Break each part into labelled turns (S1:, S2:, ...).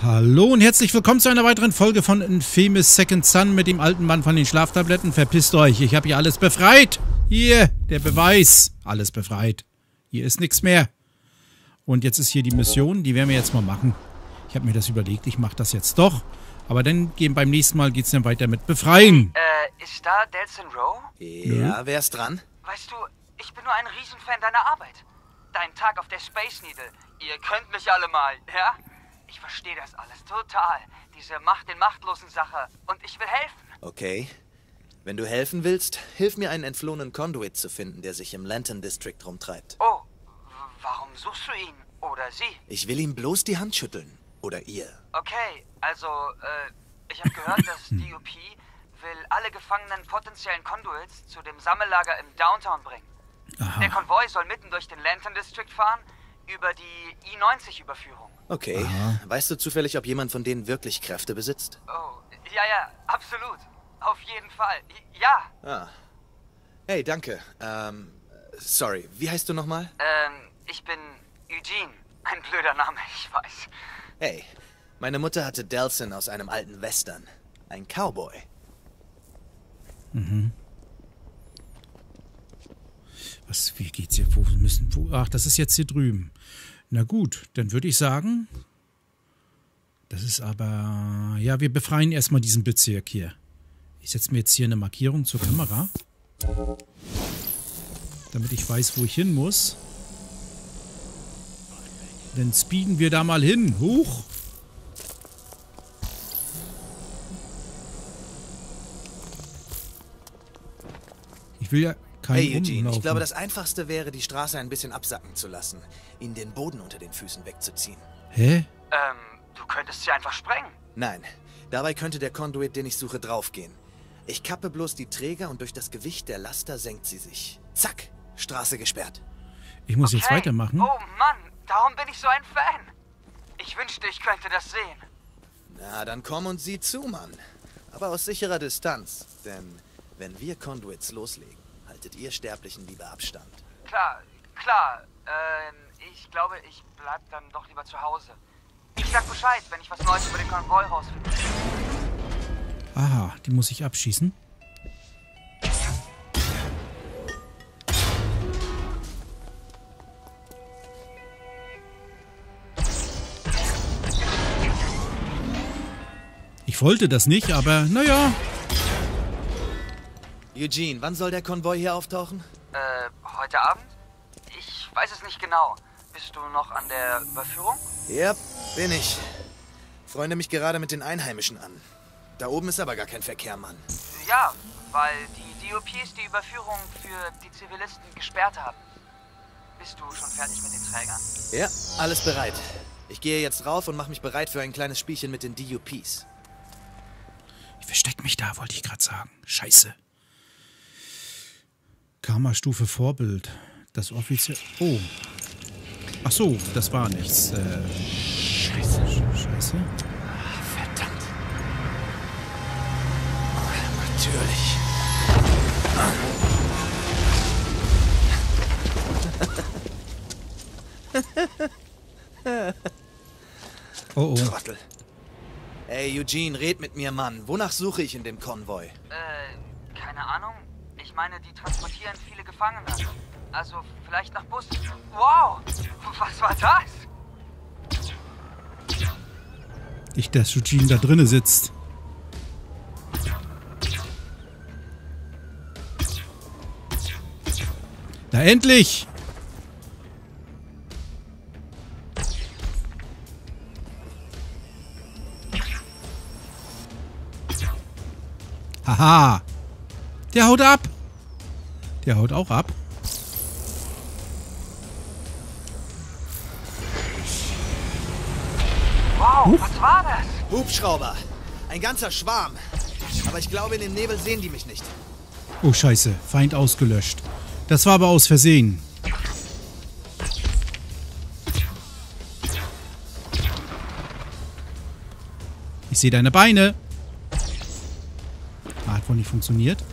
S1: Hallo und herzlich willkommen zu einer weiteren Folge von Infamous Second Son mit dem alten Mann von den Schlaftabletten. Verpisst euch, ich habe hier alles befreit. Hier, der Beweis. Alles befreit. Hier ist nichts mehr. Und jetzt ist hier die Mission, die werden wir jetzt mal machen. Ich habe mir das überlegt, ich mache das jetzt doch. Aber dann gehen beim nächsten Mal geht's dann weiter mit Befreien.
S2: Äh, ist da Delson Rowe?
S3: Ja, wer ist dran?
S2: Weißt du, ich bin nur ein Riesenfan deiner Arbeit. Dein Tag auf der Space Needle. Ihr könnt mich alle mal, ja? Ich verstehe das alles total. Diese Macht den Machtlosen Sache. Und ich will helfen.
S3: Okay. Wenn du helfen willst, hilf mir einen entflohenen Conduit zu finden, der sich im Lantern District rumtreibt.
S2: Oh, warum suchst du ihn? Oder sie?
S3: Ich will ihm bloß die Hand schütteln. Oder ihr.
S2: Okay, also, äh, ich habe gehört, dass DUP will alle gefangenen potenziellen Conduits zu dem Sammellager im Downtown bringen. Der Konvoi soll mitten durch den Lantern District fahren, über die I-90-Überführung.
S3: Okay. Weißt du zufällig, ob jemand von denen wirklich Kräfte besitzt?
S2: Oh, ja, ja, absolut. Auf jeden Fall. Ja,
S3: Ah. Hey, danke. Ähm, sorry. Wie heißt du nochmal?
S2: ähm, ich bin Eugene. Ein blöder Name, ich weiß.
S3: Hey, meine Mutter hatte Delson aus einem alten Western. Ein Cowboy.
S1: Was, wie geht's hier? Wo müssen, wo, ach, das ist jetzt hier drüben. Na gut, dann würde ich sagen, das ist aber, ja, wir befreien erstmal diesen Bezirk hier. Ich setze mir jetzt hier eine Markierung zur Kamera, damit ich weiß, wo ich hin muss. Dann speeden wir da mal hin. Huch! Ich will ja kein
S3: Hey, Eugene, ich glaube, das Einfachste wäre, die Straße ein bisschen absacken zu lassen. Ihnen den Boden unter den Füßen wegzuziehen.
S1: Hä?
S2: Ähm, du könntest sie einfach sprengen.
S3: Nein, dabei könnte der Conduit, den ich suche, draufgehen. Ich kappe bloß die Träger und durch das Gewicht der Laster senkt sie sich. Zack, Straße gesperrt.
S1: Ich muss jetzt
S2: Okay.
S1: weitermachen.
S2: Oh Mann, darum bin ich so ein Fan. Ich wünschte, ich könnte das sehen.
S3: Na, dann komm und sieh zu, Mann. Aber aus sicherer Distanz. Denn wenn wir Conduits loslegen, haltet ihr Sterblichen lieber Abstand.
S2: Klar, klar. Ähm, ich glaube, ich bleib dann doch lieber zu Hause. Ich sag Bescheid, wenn ich was Neues über den Konvoi rausfinde.
S1: Aha, die muss ich abschießen. Ich wollte das nicht, aber naja.
S3: Eugene, wann soll der Konvoi hier auftauchen?
S2: Äh, heute Abend? Ich weiß es nicht genau. Bist du noch an der Überführung?
S3: Ja, bin ich. Freunde mich gerade mit den Einheimischen an. Da oben ist aber gar kein Verkehr, Mann.
S2: Ja, weil die DOPs die Überführung für die Zivilisten gesperrt haben. Bist du schon fertig mit den Trägern?
S3: Ja, alles bereit. Ich gehe jetzt rauf und mache mich bereit für ein kleines Spielchen mit den DUPs.
S1: Ich versteck mich da, wollte ich gerade sagen. Scheiße. Karma-Stufe Vorbild. Das offiziell. Oh. Ach so, das war nichts. Äh, Scheiße. Scheiße.
S3: Verdammt. Natürlich.
S1: Oh oh.
S3: Trottel. Ey, Eugene, red mit mir, Mann. Wonach suche ich in dem Konvoi?
S2: Äh, keine Ahnung. Meine, die transportieren viele Gefangene. Also vielleicht nach Bus. Wow! Was war das?
S1: Nicht, dass Eugene da drinne sitzt. Na endlich! Haha! Der haut ab! Der haut auch ab.
S2: Wow, was war das?
S3: Hubschrauber. Ein ganzer Schwarm. Aber ich glaube, in dem Nebel sehen die mich nicht.
S1: Oh scheiße, Feind ausgelöscht. Das war aber aus Versehen. Ich sehe deine Beine. Ah, hat wohl nicht funktioniert.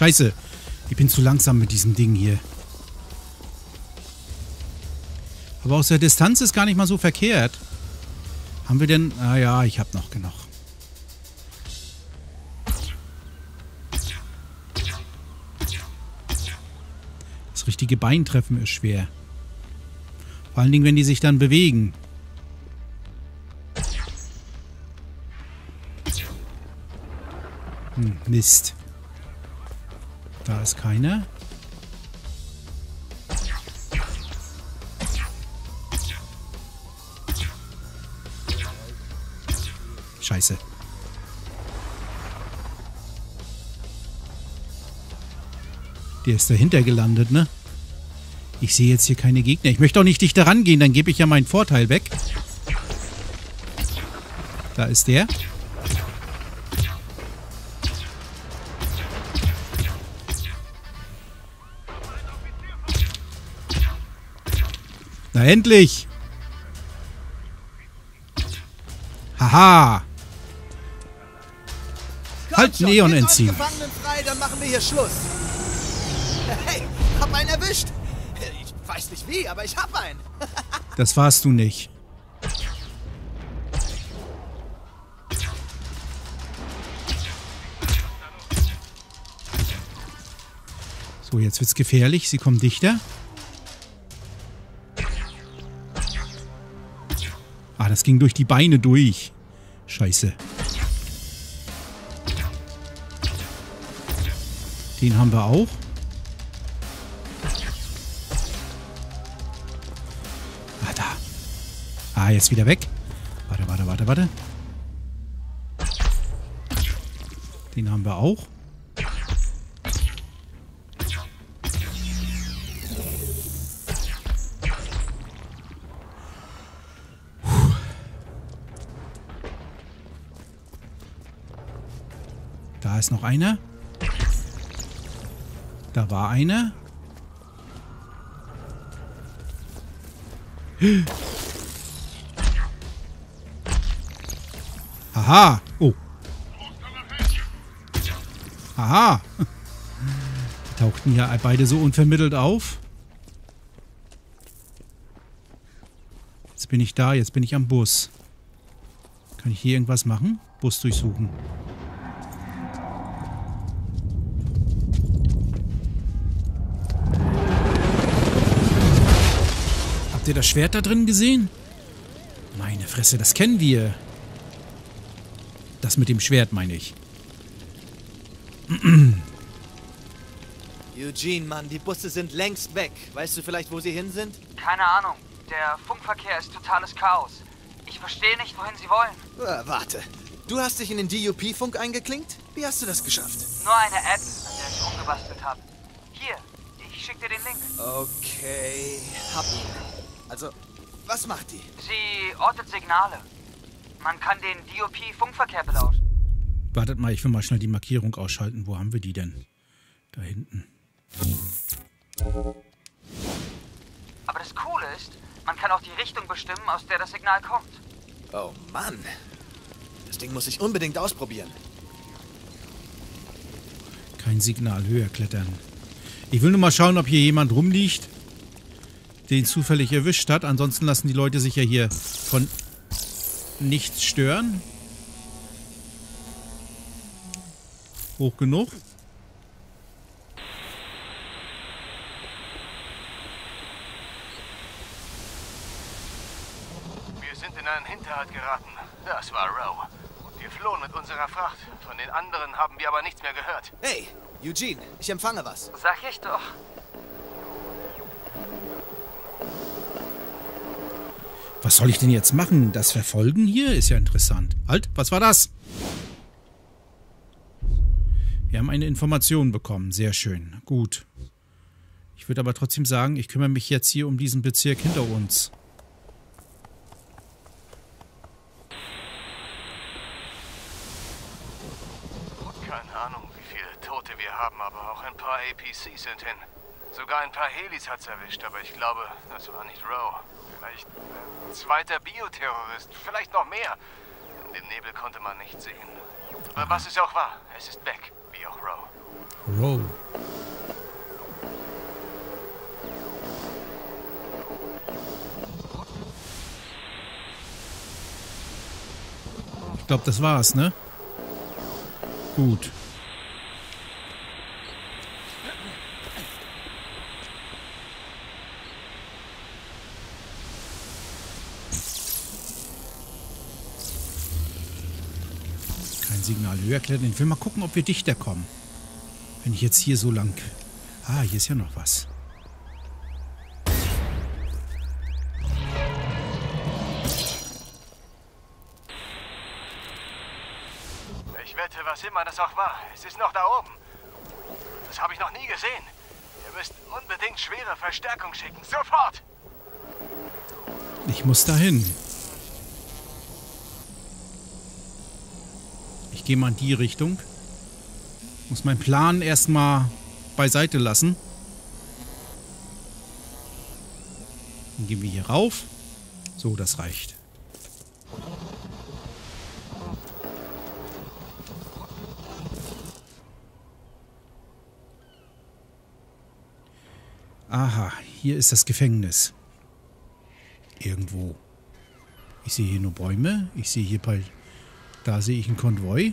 S1: Scheiße. Ich bin zu langsam mit diesem Ding hier. Aber aus der Distanz ist gar nicht mal so verkehrt. Haben wir denn... Ah ja, ich habe noch genug. Das richtige Beintreffen ist schwer. Vor allen Dingen, wenn die sich dann bewegen. Hm, Mist. Da ist keiner. Scheiße. Der ist dahinter gelandet, ne? Ich sehe jetzt hier keine Gegner. Ich möchte auch nicht dichter rangehen, dann gebe ich ja meinen Vorteil weg. Da ist der. Na endlich! Haha! Halt Neon entziehen.
S3: Frei, dann machen wir hier Schluss. Hey, hab einen erwischt. Ich weiß nicht wie, aber ich hab einen.
S1: das warst du nicht. So, jetzt wird's gefährlich. Sie kommen dichter. Das ging durch die Beine durch. Scheiße. Den haben wir auch. Ah, da. Ah, jetzt wieder weg. Warte, warte, warte, warte. Den haben wir auch. Ist noch einer. Da war einer. Aha. Oh. Aha. Die tauchten hier beide so unvermittelt auf. Jetzt bin ich da, jetzt bin ich am Bus. Kann ich hier irgendwas machen? Bus durchsuchen. Ihr das Schwert da drin gesehen? Meine Fresse, das kennen wir. Das mit dem Schwert, meine ich.
S3: Eugene, Mann, die Busse sind längst weg. Weißt du vielleicht, wo sie hin sind?
S2: Keine Ahnung. Der Funkverkehr ist totales Chaos. Ich verstehe nicht, wohin sie wollen.
S3: Äh, warte. Du hast dich in den DUP-Funk eingeklinkt? Wie hast du das geschafft?
S2: Nur eine App, an der ich rumgebastelt habe. Hier, ich schicke dir den Link.
S3: Okay, hab ihn. Also, was macht die?
S2: Sie ortet Signale. Man kann den DOP-Funkverkehr belauschen.
S1: Wartet mal, ich will mal schnell die Markierung ausschalten. Wo haben wir die denn? Da hinten.
S2: Aber das Coole ist, man kann auch die Richtung bestimmen, aus der das Signal kommt.
S3: Oh Mann. Das Ding muss ich unbedingt ausprobieren.
S1: Kein Signal höher klettern. Ich will nur mal schauen, ob hier jemand rumliegt den zufällig erwischt hat. Ansonsten lassen die Leute sich ja hier von nichts stören. Hoch genug.
S4: Wir sind in einen Hinterhalt geraten. Das war Rowe. Wir flohen mit unserer Fracht. Von den anderen haben wir aber nichts mehr gehört.
S3: Hey, Eugene, ich empfange was.
S2: Sag ich doch.
S1: Was soll ich denn jetzt machen? Das Verfolgen hier ist ja interessant. Halt, was war das? Wir haben eine Information bekommen. Sehr schön. Gut. Ich würde aber trotzdem sagen, ich kümmere mich jetzt hier um diesen Bezirk hinter uns.
S4: Keine Ahnung, wie viele Tote wir haben, aber auch ein paar APCs sind hin. Sogar ein paar Helis hat's erwischt, aber ich glaube, das war nicht Rowe. Vielleicht ein zweiter Bioterrorist, vielleicht noch mehr. Dem Nebel konnte man nicht sehen. Aber was es auch war, es ist weg, wie auch Rowe.
S1: Row. Ich glaube, das war's, ne? Gut. Signal höher klettern. Ich will mal gucken, ob wir dichter kommen. Wenn ich jetzt hier so lang... Ah, hier ist ja noch was.
S4: Ich wette, was immer das auch war. Es ist noch da oben. Das habe ich noch nie gesehen. Ihr müsst unbedingt schwere Verstärkung schicken. Sofort!
S1: Ich muss dahin. Gehe mal in die Richtung. Muss meinen Plan erstmal beiseite lassen. Dann gehen wir hier rauf. So, das reicht. Aha, hier ist das Gefängnis. Irgendwo. Ich sehe hier nur Bäume. Ich sehe hier bald... Da sehe ich einen Konvoi.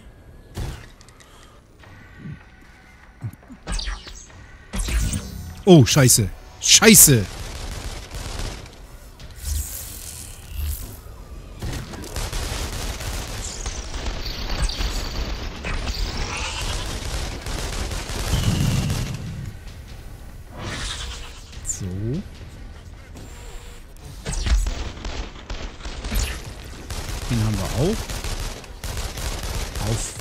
S1: Oh, scheiße. Scheiße. So. Den haben wir auch.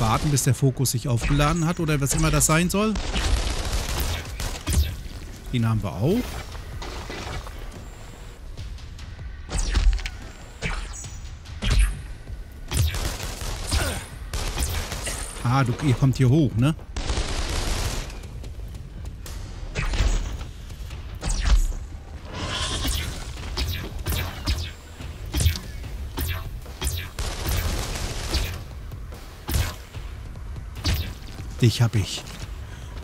S1: Warten, bis der Fokus sich aufgeladen hat oder was immer das sein soll. Den haben wir auch. Ah, du, ihr kommt hier hoch, ne? Dich hab ich.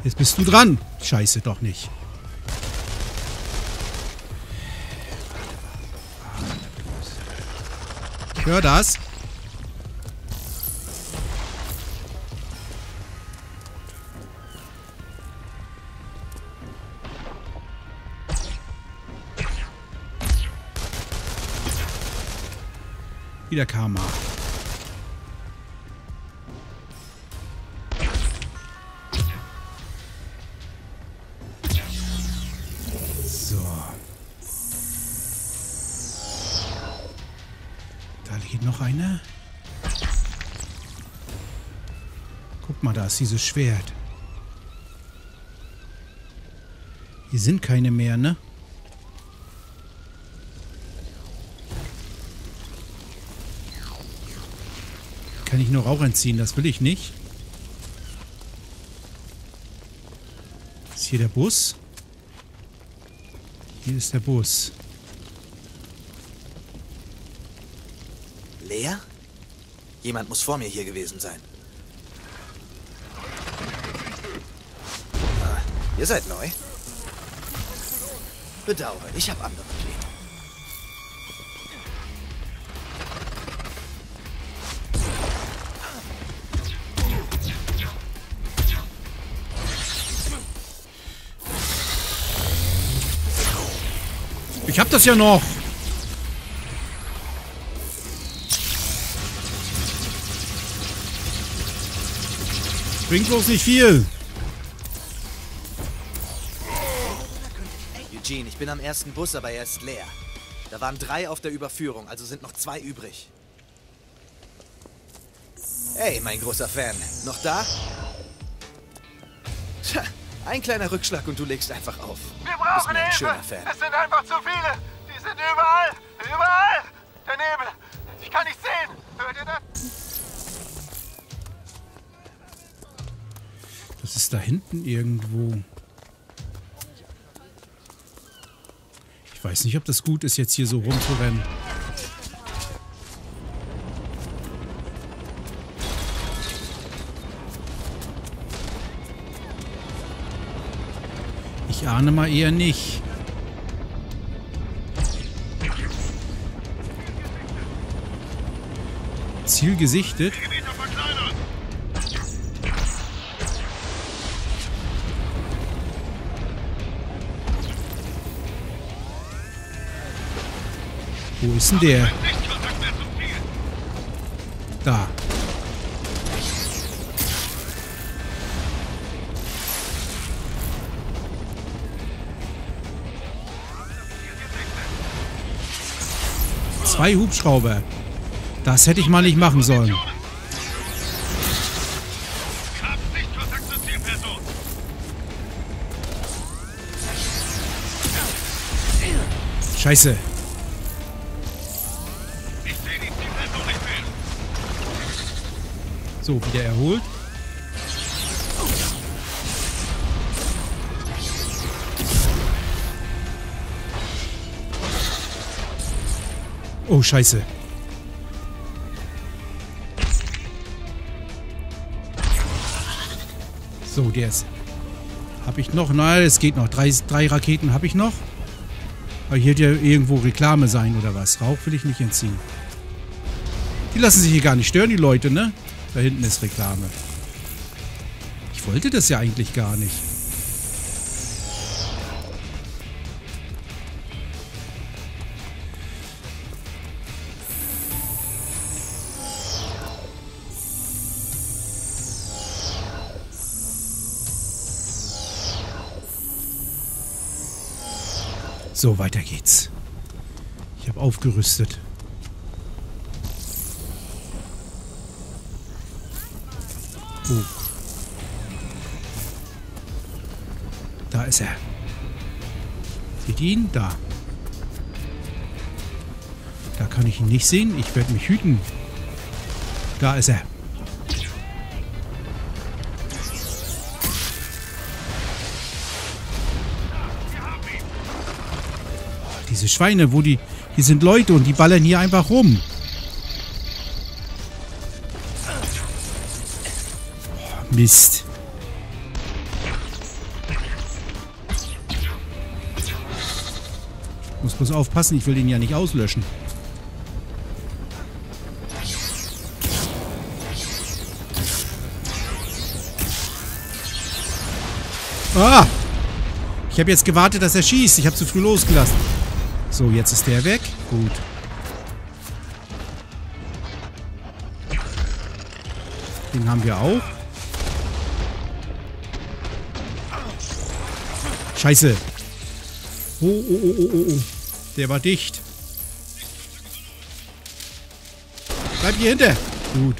S1: Jetzt bist du dran. Scheiße, doch nicht. Ich höre das. Wieder Karma. Guck mal, da ist dieses Schwert. Hier sind keine mehr, ne? Kann ich nur Rauch entziehen, das will ich nicht. Ist hier der Bus? Hier ist der Bus.
S3: Lea? Jemand muss vor mir hier gewesen sein. Ihr seid neu. Bedauere, ich habe andere Pläne.
S1: Ich hab das ja noch. Bringt bloß nicht viel.
S3: Eugene, ich bin am ersten Bus, aber er ist leer. Da waren drei auf der Überführung, also sind noch zwei übrig. Hey, mein großer Fan. Noch da? Tja, ein kleiner Rückschlag und du legst einfach auf.
S4: Wir brauchen
S3: ein
S4: Hilfe!
S3: schöner Fan.
S4: Es sind einfach zu viele! Die sind überall! Überall! Der Nebel! Ich kann nicht sehen! Hört ihr das?
S1: Das ist da hinten irgendwo. Ich weiß nicht, ob das gut ist, jetzt hier so rumzurennen. Ich ahne mal eher nicht. Ziel gesichtet. Wo ist denn der? Da. Zwei Hubschrauber. Das hätte ich mal nicht machen sollen. Scheiße. So, wieder erholt. Oh, scheiße. So, der ist... Habe ich noch? Nein, es geht noch. Drei, drei Raketen habe ich noch. Aber hier wird ja irgendwo Reklame sein oder was. Rauch will ich nicht entziehen. Die lassen sich hier gar nicht stören, die Leute, ne? Da hinten ist Reklame. Ich wollte das ja eigentlich gar nicht. So, weiter geht's. Ich habe aufgerüstet. Oh. Da ist er. Seht ihr ihn? Da. Da kann ich ihn nicht sehen. Ich werde mich hüten. Da ist er. Diese Schweine, wo die... Hier sind Leute und die ballern hier einfach rum. Mist. Muss bloß aufpassen, ich will den ja nicht auslöschen. Ah! Ich habe jetzt gewartet, dass er schießt. Ich habe zu früh losgelassen. So, jetzt ist der weg. Gut. Den haben wir auch. Scheiße. Oh, oh, oh, oh, oh, oh. Der war dicht. Bleib hier hinter. Gut.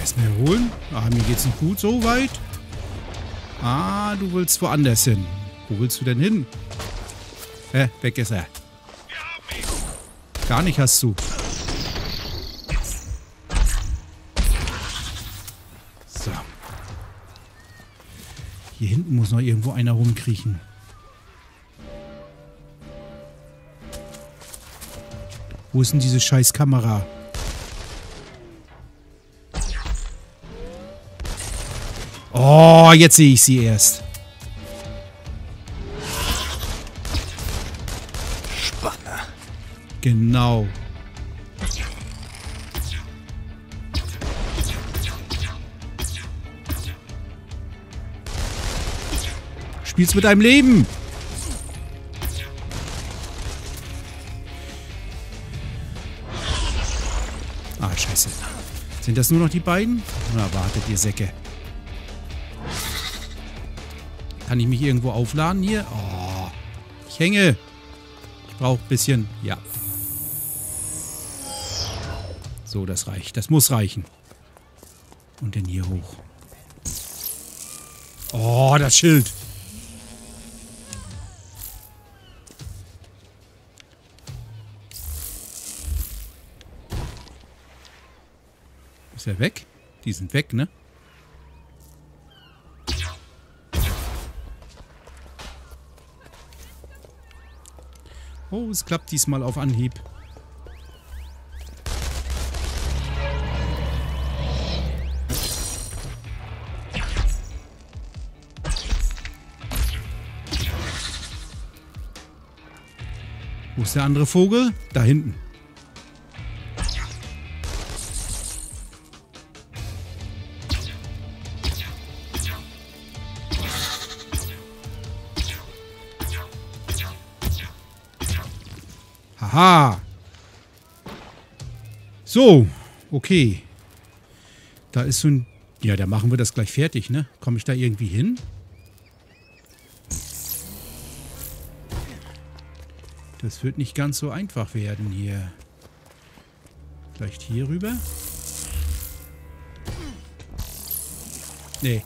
S1: Erstmal erholen. Ah, mir geht's nicht gut so weit. Ah, du willst woanders hin. Wo willst du denn hin? Hä, weg ist er. Gar nicht hast du. Hinten muss noch irgendwo einer rumkriechen. Wo ist denn diese scheiß Kamera? Oh, jetzt sehe ich sie erst.
S3: Spanner.
S1: Genau. Spielst mit deinem Leben. Ah, scheiße. Sind das nur noch die beiden? Na, wartet, ihr Säcke. Kann ich mich irgendwo aufladen hier? Oh, ich hänge. Ich brauche ein bisschen... Ja. So, das reicht. Das muss reichen. Und dann hier hoch. Oh, das Schild. Ist er weg? Die sind weg, ne? Oh, es klappt diesmal auf Anhieb. Wo ist der andere Vogel? Da hinten. Haha. So, okay. Da ist so ein... Ja, da machen wir das gleich fertig, ne? Komme ich da irgendwie hin? Das wird nicht ganz so einfach werden hier. Vielleicht hier rüber? Nee.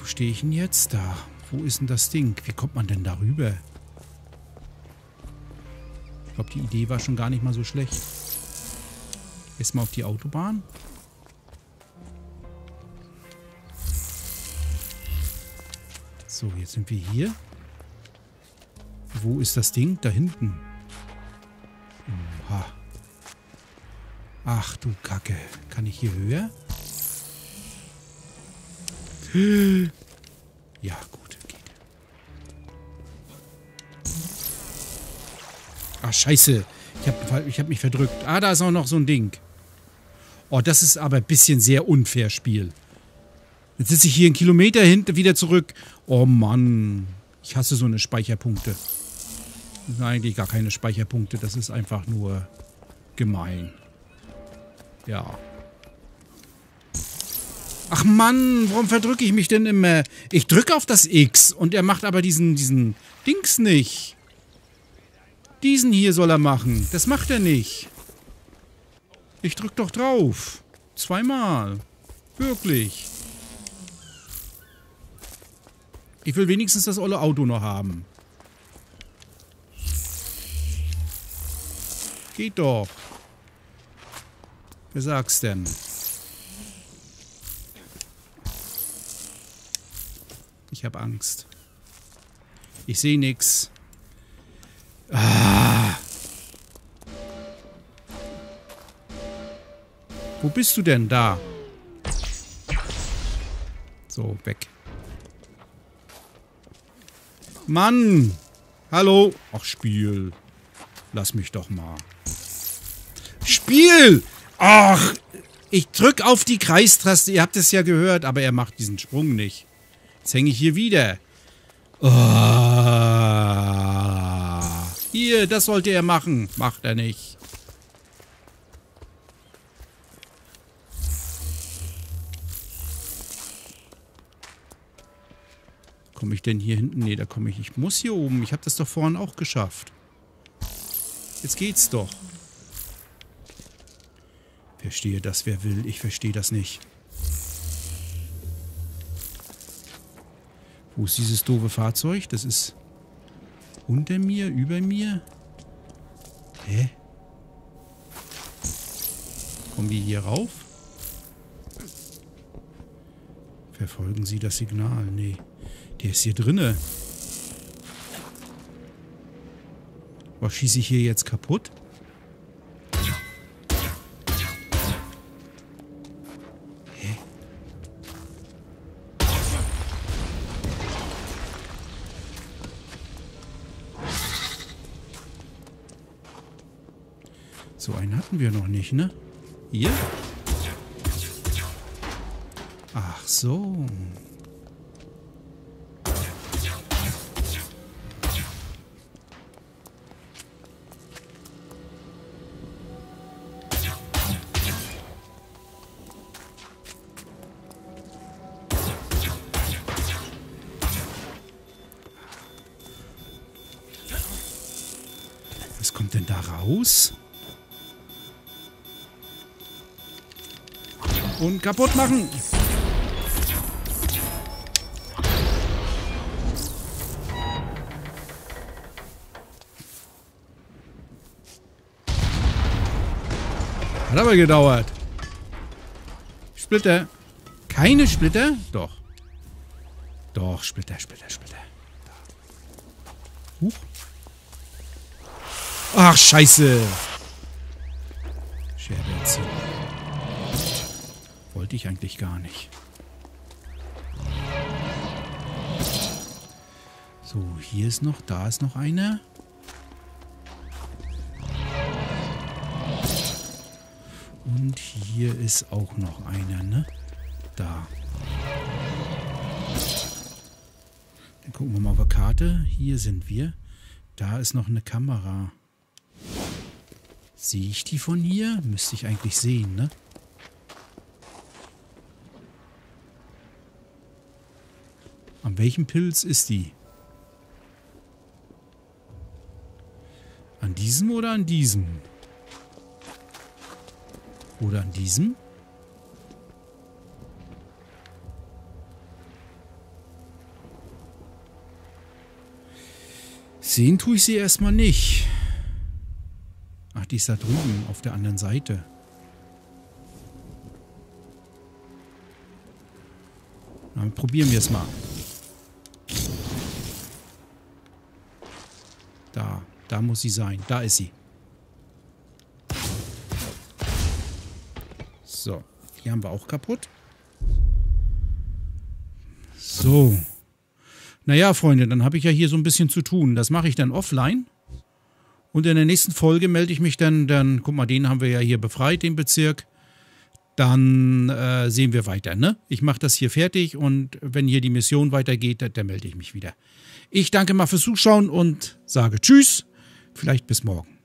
S1: Wo stehe ich denn jetzt da? Wo ist denn das Ding? Wie kommt man denn da rüber? Ich glaube, die Idee war schon gar nicht mal so schlecht. Erstmal auf die Autobahn. So, jetzt sind wir hier. Wo ist das Ding? Da hinten. Oha. Ach du Kacke. Kann ich hier höher? Ja, Ach, scheiße. Ich habe ich hab mich verdrückt. Ah, da ist auch noch so ein Ding. Oh, das ist aber ein bisschen sehr unfair Spiel. Jetzt sitze ich hier einen Kilometer hinter wieder zurück. Oh Mann. Ich hasse so eine Speicherpunkte. Das sind eigentlich gar keine Speicherpunkte. Das ist einfach nur gemein. Ja. Ach Mann, warum verdrücke ich mich denn immer? Ich drücke auf das X und er macht aber diesen, diesen Dings nicht. Diesen hier soll er machen. Das macht er nicht. Ich drück doch drauf. Zweimal. Wirklich. Ich will wenigstens das olle Auto noch haben. Geht doch. Wer sag's denn? Ich habe Angst. Ich sehe nix. Ah. Wo bist du denn? Da. So, weg. Mann! Hallo? Ach, Spiel. Lass mich doch mal. Spiel! Ach, ich drück auf die Kreistaste. Ihr habt es ja gehört, aber er macht diesen Sprung nicht. Jetzt hänge ich hier wieder. Oh. Hier, das sollte er machen. Macht er nicht. Komme ich denn hier hinten? Nee, da komme ich. Ich muss hier oben. Ich habe das doch vorhin auch geschafft. Jetzt geht's doch. Verstehe das, wer will. Ich verstehe das nicht. Wo ist dieses doofe Fahrzeug? Das ist unter mir, über mir. Hä? Kommen die hier rauf? Verfolgen Sie das Signal? Nee. Der ist hier drinne. Was schieße ich hier jetzt kaputt? Hatten wir noch nicht, ne? Hier? Ach so. Was kommt denn da raus? Und kaputt machen. Hat aber gedauert. Splitter. Keine Splitter? Doch. Doch, Splitter, Splitter, Splitter. Huch. Ach, scheiße. Wollte ich eigentlich gar nicht. So, hier ist noch, da ist noch einer. Und hier ist auch noch einer, ne? Da. Dann gucken wir mal auf der Karte. Hier sind wir. Da ist noch eine Kamera. Sehe ich die von hier? Müsste ich eigentlich sehen, ne? An welchem Pilz ist die? An diesem oder an diesem? Oder an diesem? Sehen tue ich sie erstmal nicht. Ach, die ist da drüben auf der anderen Seite. Dann probieren wir es mal. Da, da muss sie sein. Da ist sie. So, die haben wir auch kaputt. So. Naja, Freunde, dann habe ich ja hier so ein bisschen zu tun. Das mache ich dann offline. Und in der nächsten Folge melde ich mich dann, dann, guck mal, den haben wir ja hier befreit, den Bezirk. Dann äh, sehen wir weiter, ne? Ich mache das hier fertig und wenn hier die Mission weitergeht, dann, dann melde ich mich wieder. Ich danke mal fürs Zuschauen und sage Tschüss. Vielleicht bis morgen.